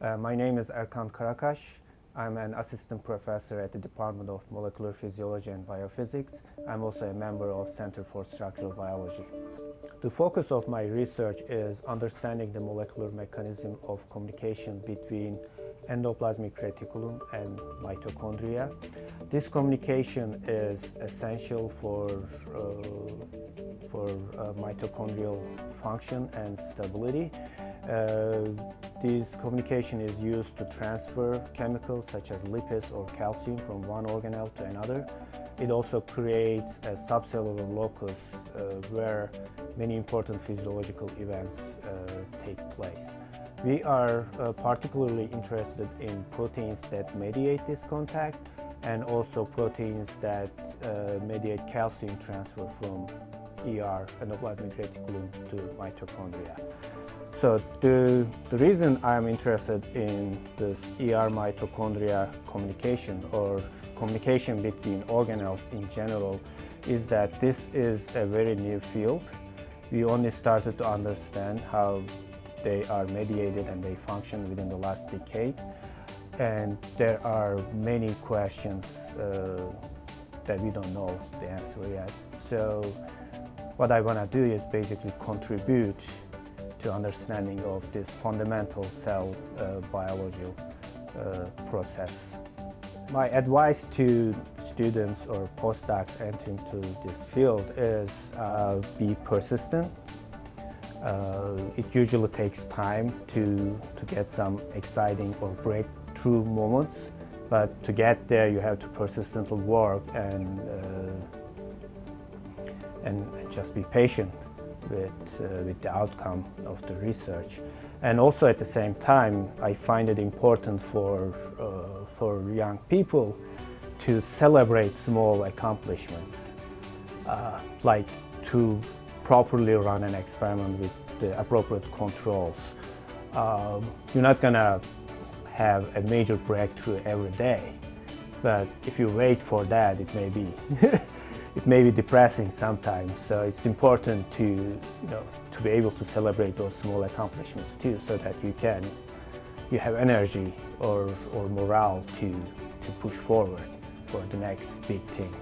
Uh, my name is Erkan Karakas. I'm an assistant professor at the Department of Molecular Physiology and Biophysics. I'm also a member of Center for Structural Biology. The focus of my research is understanding the molecular mechanism of communication between endoplasmic reticulum and mitochondria. This communication is essential for, uh, for uh, mitochondrial function and stability. This communication is used to transfer chemicals such as lipids or calcium from one organelle to another. It also creates a subcellular locus uh, where many important physiological events uh, take place. We are uh, particularly interested in proteins that mediate this contact and also proteins that uh, mediate calcium transfer from ER, endoplasmic reticulum, to mitochondria. So the, the reason I'm interested in this ER mitochondria communication or communication between organelles in general is that this is a very new field. We only started to understand how they are mediated and they function within the last decade. And there are many questions uh, that we don't know the answer yet. So what I want to do is basically contribute to understanding of this fundamental cell uh, biology uh, process. My advice to students or postdocs entering to this field is uh, be persistent. Uh, it usually takes time to, to get some exciting or breakthrough moments, but to get there you have to persistently work and, uh, and just be patient with, uh, with the outcome of the research. And also at the same time, I find it important for, uh, for young people to celebrate small accomplishments, uh, like to properly run an experiment with the appropriate controls. Um, you're not gonna have a major breakthrough every day, but if you wait for that, it may be it may be depressing sometimes. So it's important to, you know, to be able to celebrate those small accomplishments too, so that you can, you have energy or, or morale to, to push forward for the next big thing.